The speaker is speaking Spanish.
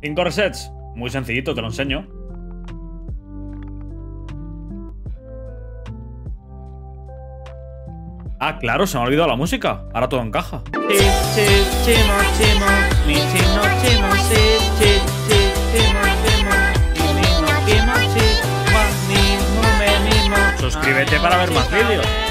Cinco resets. Muy sencillito, te lo enseño. Ah, claro, se me ha olvidado la música. Ahora todo encaja. Suscríbete para ver más vídeos.